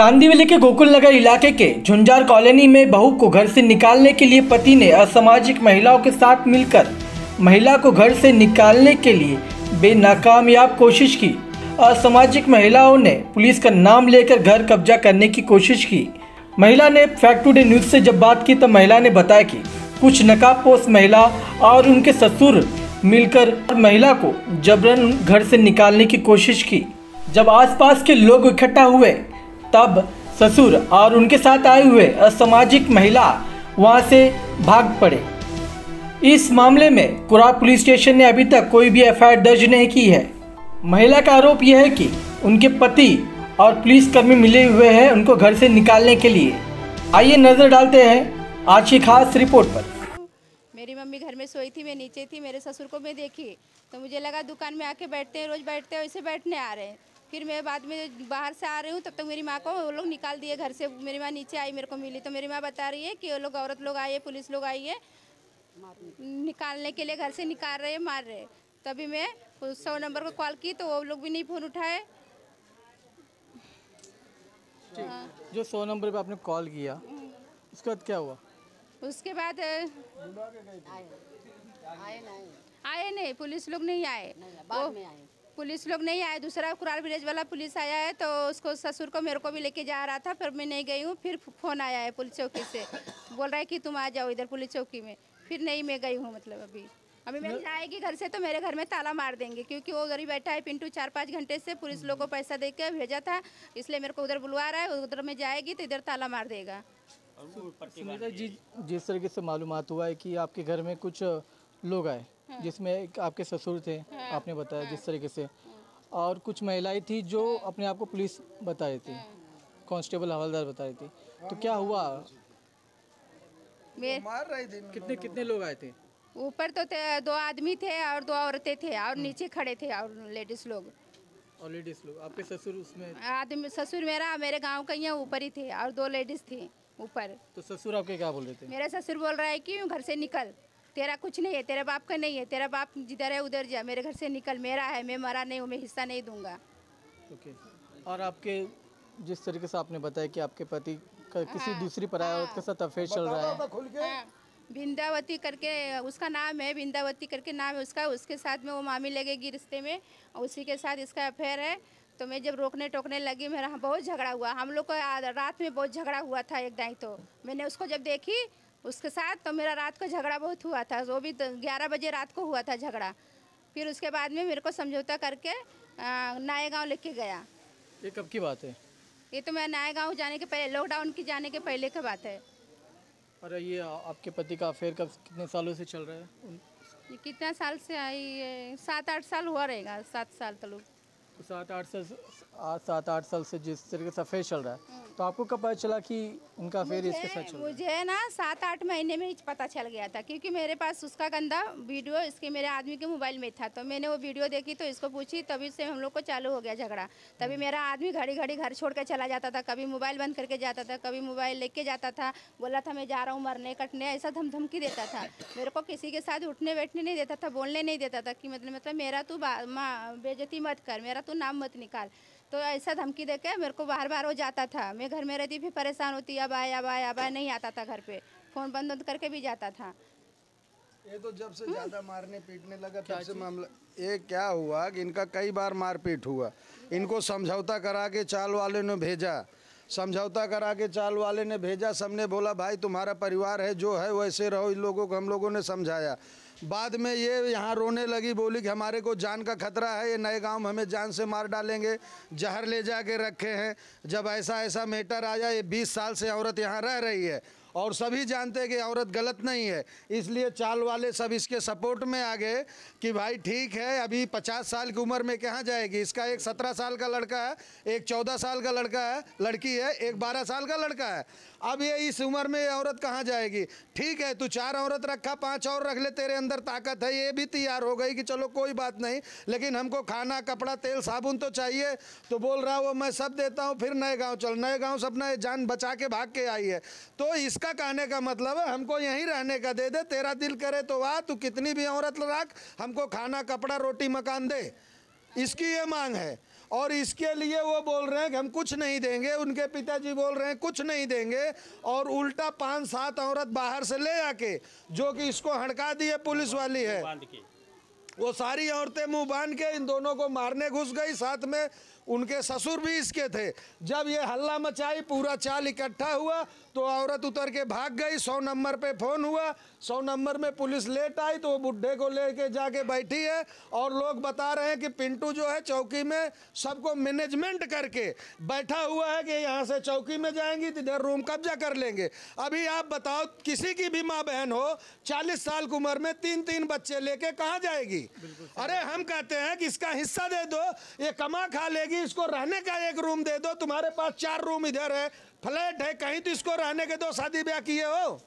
कांदिवली के गोकुल नगर इलाके के झुंझार कॉलोनी में बहू को घर से निकालने के लिए पति ने असामाजिक महिलाओं के साथ मिलकर महिला को घर से निकालने के लिए बेनाकामयाब कोशिश की। असामाजिक महिलाओं ने पुलिस का नाम लेकर घर कब्जा करने की कोशिश की। महिला ने फैक्ट टुडे न्यूज़ से जब बात की तब महिला ने बताया कि कुछ नकाबपोश महिला और उनके ससुर मिलकर महिला को जबरन घर से निकालने की कोशिश की। जब आसपास के लोग इकट्ठा हुए तब ससुर और उनके साथ आए हुए असामाजिक महिला वहाँ से भाग पड़े। इस मामले में कुरा पुलिस स्टेशन ने अभी तक कोई भी एफआईआर दर्ज नहीं की है। महिला का आरोप यह है कि उनके पति और पुलिसकर्मी मिले हुए हैं उनको घर से निकालने के लिए। आइए नज़र डालते हैं आज की खास रिपोर्ट पर। मेरी मम्मी घर में सोई थी, मैं नीचे थी, मेरे ससुर को मैं देखी। तो मुझे लगा दुकान में आके बैठते हैं, रोज बैठते हैं वैसे बैठने आ रहे हैं। फिर मैं बाद में बाहर से आ रही हूँ तब तक मेरी माँ को वो लोग निकाल दिए घर से। मेरी माँ नीचे आई मेरे को मिली। तो मेरी माँ बता रही है कि वो लोग औरत लोग आई है पुलिस लोग आई है। निकालने के लिए घर से निकाल रहे हैं मार रहे। तभी मैं सौ नंबर को कॉल की तो वो लोग भी नहीं फ़ोन उठाए। जो सौ नंबर पे आपने कॉल किया उसके बाद क्या हुआ? उसके बाद आए नहीं। पुलिस लोग नहीं आए। वो पुलिस लोग नहीं आए दूसरा कुरार विलेज वाला पुलिस आया है तो उसको ससुर को मेरे को भी लेके जा रहा था फिर मैं नहीं गई हूँ फिर फ़ोन आया है पुलिस चौकी से बोल रहा है कि तुम आ जाओ इधर पुलिस चौकी में फिर नहीं मैं गई हूँ मतलब अभी। अभी मैं जाएगी घर से तो मेरे घर में ताला मार देंगे क्योंकि वो उधर ही बैठा है पिंटू चार पाँच घंटे से पुलिस लोगों को पैसा दे के भेजा था इसलिए मेरे को उधर बुलवा रहा है उधर में जाएगी तो इधर ताला मार देगा। जी जिस तरीके से मालूम हुआ है कि आपके घर में कुछ लोग आए जिसमें एक आपके ससुर थे आपने बताया जिस तरीके से। और कुछ महिलाएँ थी जो अपने आप को पुलिस बता रही थी कांस्टेबल हवलदार बता रही थी। तो क्या हुआ? मैं कितने कितने लोग आए थे? ऊपर तो दो आदमी थे और दो औरतें थे और नीचे खड़े थे और लेडीज़ लोग। और लेडीज़ लोग आपके ससुर उसमें? आदमी ससुर मेरा मेरे गाँव का यहाँ ऊपर ही थे और दो लेडीज़ थी ऊपर। तो ससुर आपके क्या बोल रहे थे? मेरा ससुर बोल रहा है कि घर से निकल। तेरा कुछ नहीं है तेरा बाप का नहीं है तेरा बाप जिधर है उधर जा मेरे घर से निकल मेरा है मैं मरा नहीं हूँ मैं हिस्सा नहीं दूँगा। ओके और आपके जिस तरीके से आपने बताया कि आपके पति का किसी दूसरी पराय औरत के साथ अफेयर चल रहा है। हाँ, बिंदावती करके उसका नाम है बिंदावती करके नाम है उसका उसके साथ में वो मामी लगेगी रिश्ते में उसी के साथ इसका अफेयर है। तो मैं जब रोकने टोकने लगी मेरा बहुत झगड़ा हुआ। हम लोग को रात में बहुत झगड़ा हुआ था एक दाई तो। मैंने उसको जब देखी उसके साथ तो मेरा रात को झगड़ा बहुत हुआ था वो भी ग्यारह बजे रात को हुआ था झगड़ा। फिर उसके बाद में मेरे को समझौता करके आ, नए गाँव लेके गया। ये कब की बात है? ये तो मैं नए गाँव जाने के पहले लॉकडाउन की जाने के पहले की बात है। और ये आपके पति का अफेयर कब कितने सालों से चल रहा है? ये कितना साल से आई है? सात आठ साल हुआ रहेगा सात साल तो लोग। तो सात आठ साल आठ सात आठ साल से जिस तरीके से अफेयर चल रहा है तो आपको कब पता चला कि उनका अफेयर इसके साथ चल रहा है? मुझे ना सात आठ महीने में ही पता चल गया था क्योंकि मेरे पास उसका गंदा वीडियो इसके मेरे आदमी के मोबाइल में था तो मैंने वो वीडियो देखी तो इसको पूछी तभी से हम लोग को चालू हो गया झगड़ा। तभी मेरा आदमी घड़ी घड़ी घर छोड़ के चला जाता था कभी मोबाइल बंद करके जाता था कभी मोबाइल लेके जाता था बोला था मैं जा रहा हूँ मरने कटने ऐसा धम धमकी देता था। मेरे को किसी के साथ उठने बैठने नहीं देता था बोलने नहीं देता था कि मतलब मतलब मेरा तू बेजती मत कर मेरा तू नाम मत निकाल। तो ऐसा धमकी दे के मेरे को बार बार वो जाता था। मैं घर में रहती फिर परेशान होती अब आए अब आए अब आए नहीं आता था घर पे। फ़ोन बंद बंद करके भी जाता था। ये तो जब से ज़्यादा मारने पीटने लगा तब से मामला ये क्या हुआ कि इनका कई बार मारपीट हुआ। इनको समझौता करा के चाल वाले ने भेजा। समझौता करा के चाल वाले ने भेजा। सबने बोला भाई तुम्हारा परिवार है जो है वैसे रहो। इन लोगों को हम लोगों ने समझाया। बाद में ये यहाँ रोने लगी, बोली कि हमारे को जान का खतरा है, ये नए गाँव हमें जान से मार डालेंगे, जहर ले जा के रखे हैं। जब ऐसा ऐसा मैटर आया, ये बीस साल से औरत यहाँ रह रही है। और सभी जानते हैं कि औरत गलत नहीं है। इसलिए चाल वाले सब इसके सपोर्ट में आ गए कि भाई ठीक है, अभी पचास साल की उम्र में कहाँ जाएगी? इसका एक सत्रह साल का लड़का है, एक चौदह साल का लड़का है, लड़की है, एक बारह साल का लड़का है। अब ये इस उम्र में औरत कहाँ जाएगी? ठीक है, तू चार औरत रखा पाँच और रख ले, तेरे अंदर ताकत है, ये भी तैयार हो गई कि चलो कोई बात नहीं, लेकिन हमको खाना, कपड़ा, तेल, साबुन तो चाहिए। तो बोल रहा, वो मैं सब देता हूँ, फिर नए गाँव चल। नए गाँव से अपना जान बचा के भाग के आई है। तो इसका कहने का मतलब है हमको यहीं रहने का दे दे तेरा दिल करे तो वाह तू कितनी भी औरत रख हमको खाना कपड़ा रोटी मकान दे। इसकी ये मांग है। और इसके लिए वो बोल रहे हैं कि हम कुछ नहीं देंगे उनके पिताजी बोल रहे हैं कुछ नहीं देंगे और उल्टा पाँच सात औरत बाहर से ले आके जो कि इसको हड़का दिए पुलिस वाली है वो सारी औरतें मुँह बाँध के इन दोनों को मारने घुस गई साथ में उनके ससुर भी इसके थे। जब ये हल्ला मचाई पूरा चाल इकट्ठा हुआ तो औरत उतर के भाग गई सौ नंबर पे फ़ोन हुआ। सौ नंबर में पुलिस लेट आई तो वो बुढ़े को लेके जाके बैठी है और लोग बता रहे हैं कि पिंटू जो है चौकी में सबको मैनेजमेंट करके बैठा हुआ है कि यहाँ से चौकी में जाएँगी तो इधर रूम कब्जा कर लेंगे। अभी आप बताओ किसी की भी माँ बहन हो चालीस साल की उम्र में तीन तीन बच्चे लेके कहाँ जाएगी? अरे हम कहते हैं कि इसका हिस्सा दे दो ये कमा खा लेगी इसको रहने का एक रूम दे दो। तुम्हारे पास चार रूम इधर है। फ्लैट है कहीं तो इसको रहने के दो शादी ब्याह किए हो।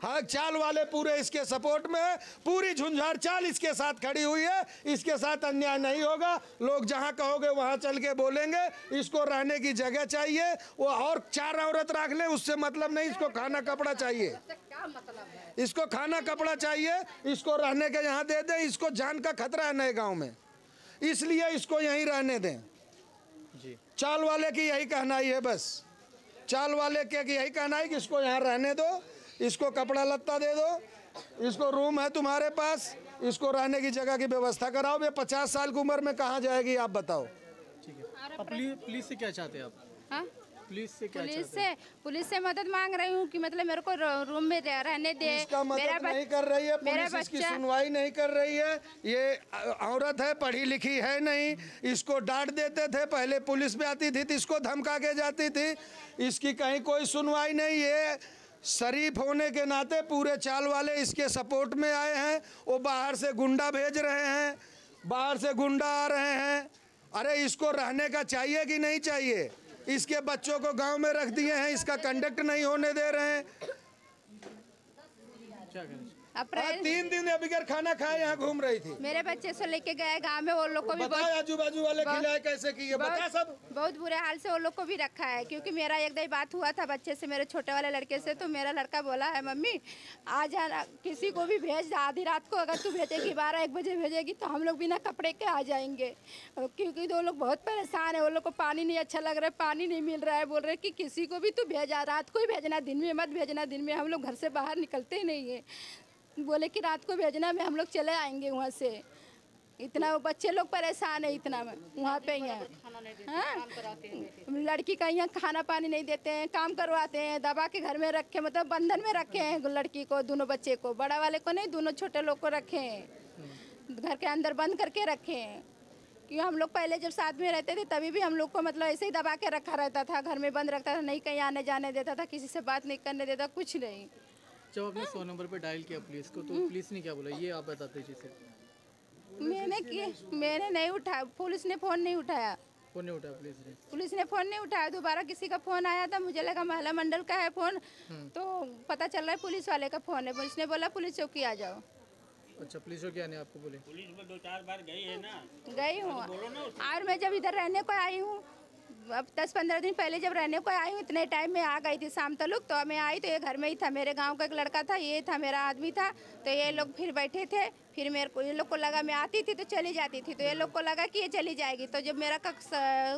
हाँ चाल वाले पूरे इसके सपोर्ट में है। पूरी झुंझार चाल इसके साथ खड़ी हुई है। इसके साथ अन्याय नहीं होगा। लोग जहाँ कहोगे वहाँ चल के बोलेंगे। इसको रहने की जगह चाहिए। वो और चार औरत रख ले उससे मतलब नहीं इसको खाना कपड़ा चाहिए। इसको खाना कपड़ा चाहिए। इसको रहने के यहाँ दे दें। इसको जान का खतरा है नए गाँव में। इसलिए इसको यहीं रहने दें। जी। चाल वाले की यही कहनाई है बस। चाल वाले के की यही है कि इसको यहाँ रहने दो इसको कपड़ा लत्ता दे दो इसको रूम है तुम्हारे पास इसको रहने की जगह की व्यवस्था कराओ। ये पचास साल की उम्र में कहाँ जाएगी आप बताओ। ठीक है। पुलिस से क्या चाहते हैं आप? हाँ? पुलिस से क्या पुलिस से पुलिस से मदद मांग रही हूँ कि मतलब मेरे को रूम में रहने दे। इसका मेरा मदद नहीं कर रही है मेरा पुलिस इसकी सुनवाई नहीं कर रही है। ये औरत है पढ़ी लिखी है नहीं। इसको डांट देते थे पहले पुलिस में आती थी तो इसको धमका के जाती थी। इसकी कहीं कोई सुनवाई नहीं है। शरीफ होने के नाते पूरे चाल वाले इसके सपोर्ट में आए हैं। वो बाहर से गुंडा भेज रहे हैं। बाहर से गुंडा आ रहे हैं। अरे इसको रहने का चाहिए कि नहीं चाहिए? इसके बच्चों को गाँव में रख दिए हैं, इसका कंडक्ट नहीं होने दे रहे हैं। चाहिए हाँ, अप्रैल तीन दिन अभी घर खाना खाए यहाँ घूम रही थी। मेरे बच्चे से लेके गए गाँव में वो लोग को भी आजू बाजू वाले खिलाए कैसे किए बता सब। बहुत बहुत बुरे हाल से वो लोग को भी रखा है क्योंकि मेरा एक दिन बात हुआ था बच्चे से मेरे छोटे वाले लड़के से तो मेरा लड़का बोला है मम्मी आज किसी को भी भेज आधी रात को अगर तू भेजेगी बारह एक बजे भेजेगी तो हम लोग बिना कपड़े के आ जाएँगे। क्योंकि वो लोग बहुत परेशान है वो लोग को पानी नहीं अच्छा लग रहा है पानी नहीं मिल रहा है बोल रहे कि किसी को भी तू भेजा रात को ही भेजना दिन में मत भेजना दिन में हम लोग घर से बाहर निकलते ही नहीं है। बोले कि रात को भेजना, में हम लोग चले आएँगे वहाँ से। इतना बच्चे लोग परेशान है, इतना वहाँ पे ही हैं। हाँ? लड़की का यहाँ खाना पानी नहीं देते हैं, काम करवाते हैं, दबा के घर में रखे मतलब बंधन में रखे हैं लड़की को, दोनों बच्चे को। बड़ा वाले को नहीं, दोनों छोटे लोग को रखे हैं। घर के अंदर बंद करके रखे हैं। कि हम लोग पहले जब साथ में रहते थे, तभी भी हम लोग को मतलब ऐसे ही दबा के रखा रहता था। घर में बंद रखता था, नहीं कहीं आने जाने देता था, किसी से बात नहीं करने देता, कुछ नहीं। जब आपने सौ नंबर पे डायल किया पुलिस को तो पुलिस ने क्या बोला? ये आप बता दीजिए सिर्फ़ मैंने किए मैंने नहीं उठाया पुलिस ने फ़ोन नहीं उठाया। फ़ोन नहीं उठाया पुलिस ने। पुलिस ने फ़ोन नहीं उठाया दोबारा किसी का फ़ोन आया था मुझे लगा महिला मंडल का है फ़ोन तो पता चल रहा है पुलिस वाले का फ़ोन है। पुलिस ने बोला पुलिस चौकी आ जाओ। अच्छा पुलिस को क्या नहीं आपको बोले? पुलिस में दो चार बार गई है ना। गई हूँ। और मैं जब इधर रहने को आई हूँ अब दस पंद्रह दिन पहले जब रहने को आई हूँ इतने टाइम में आ गई थी शाम तलुक तो मैं आई तो ये घर में ही था। मेरे गाँव का एक लड़का था, ये था, मेरा आदमी था तो ये लोग फिर बैठे थे। फिर मेरे को ये लोग को लगा मैं आती थी तो चली जाती थी तो ये लोग को लगा कि ये चली जाएगी। तो जब मेरा का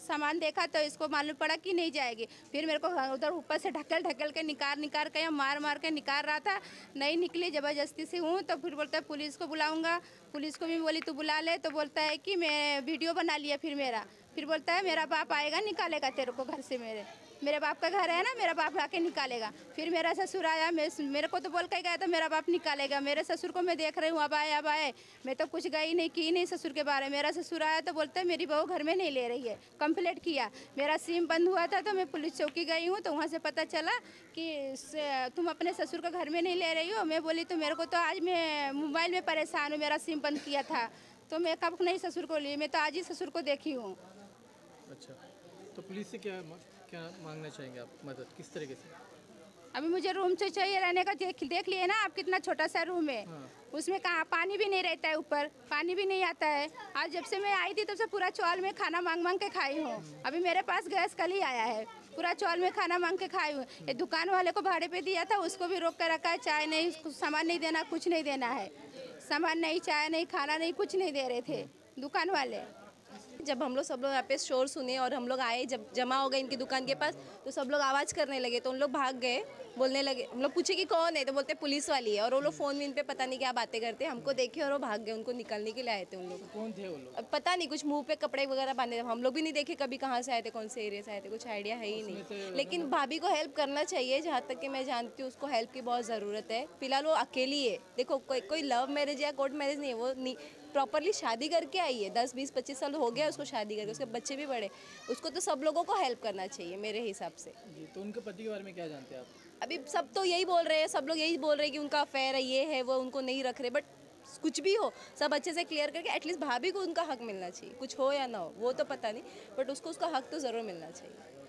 सामान देखा तो इसको मालूम पड़ा कि नहीं जाएगी। फिर मेरे को उधर ऊपर से ढकेल ढकेल के निकाल निकाल के या मार मार के निकाल रहा था। नहीं निकली, ज़बरदस्ती से हूँ तो फिर बोलता है, पुलिस को बुलाऊँगा। पुलिस को भी बोली, तू बुला ले। तो बोलता है कि मैं वीडियो बना लिया फिर मेरा। फिर बोलता है, मेरा बाप आएगा, निकालेगा तेरे को घर से मेरे। मेरे बाप का घर है ना, मेरा बाप आके निकालेगा। फिर मेरा ससुर आया मेरे को तो बोल के गया था, मेरा बाप निकालेगा। मेरे ससुर को मैं देख रही हूँ, अब आए अब आए। मैं तो कुछ गई नहीं, की नहीं ससुर के बारे में। मेरा ससुर आया तो बोलता है, मेरी बहू घर में नहीं ले रही है। कंप्लेंट किया। मेरा सिम बंद हुआ था तो मैं पुलिस चौकी गई हूँ तो वहाँ से पता चला कि तुम अपने ससुर का घर में नहीं ले रही हो। मैं बोली तो मेरे को तो आज मैं मोबाइल में परेशान हूँ, मेरा सिम बंद किया था। तो मैं कब नहीं ससुर को ली, मैं तो आज ही ससुर को देखी हूँ। अच्छा। तो पुलिस से क्या क्या मांगना चाहेंगे आप मदद? किस तरीके से? अभी मुझे रूम से चाहिए रहने का देख देख लिए ना आप कितना छोटा सा रूम है। हाँ। उसमें कहाँ पानी भी नहीं रहता है ऊपर पानी भी नहीं आता है। आज जब से मैं आई थी तब से पूरा चौल में खाना मांग मांग के खाई हूँ। अभी मेरे पास गैस कल ही आया है। पूरा चौल में खाना मांग के खाई हूँ। ये दुकान वाले को भाड़े पे दिया था उसको भी रोक कर रखा है। चाय नहीं सामान नहीं देना कुछ नहीं देना है। सामान नहीं चाय नहीं खाना नहीं कुछ नहीं दे रहे थे। दुकान वाले। जब हम लोग सब लोग यहाँ पे शोर सुने और हम लोग आए जब जमा हो गए इनकी दुकान के पास तो सब लोग आवाज़ करने लगे तो उन लोग भाग गए बोलने लगे हम लोग पूछे कि कौन है? तो बोलते पुलिस वाली है और वो लोग फ़ोन में इन पे पता नहीं क्या बातें करते हमको देखे और वो भाग गए उनको निकालने के लिए आए थे उन लोग। कौन थे वो लोग? पता नहीं कुछ मुँह पे कपड़े वगैरह बांधे थे हम लोग भी नहीं देखे कभी कहाँ से आए थे कौन से एरिया से आए थे कुछ आइडिया है ही नहीं। लेकिन भाभी को हेल्प करना चाहिए जहाँ तक कि मैं जानती हूँ उसको हेल्प की बहुत ज़रूरत है। फ़िलहाल वो अकेली है। देखो कोई कोई लव मैरिज या कोर्ट मैरिज नहीं है वो प्रॉपरली शादी करके आई है। दस बीस पच्चीस साल हो गया उसको शादी करके उसके बच्चे भी बड़े। उसको तो सब लोगों को हेल्प करना चाहिए मेरे हिसाब से। जी तो उनके पति के बारे में क्या जानते हैं आप? अभी सब तो यही बोल रहे हैं सब लोग यही बोल रहे हैं कि उनका अफेयर है ये है वो उनको नहीं रख रहे बट कुछ भी हो सब अच्छे से क्लियर करके एटलीस्ट भाभी को उनका हक मिलना चाहिए कुछ हो या ना हो वो तो पता नहीं बट उसको उसका हक तो ज़रूर मिलना चाहिए।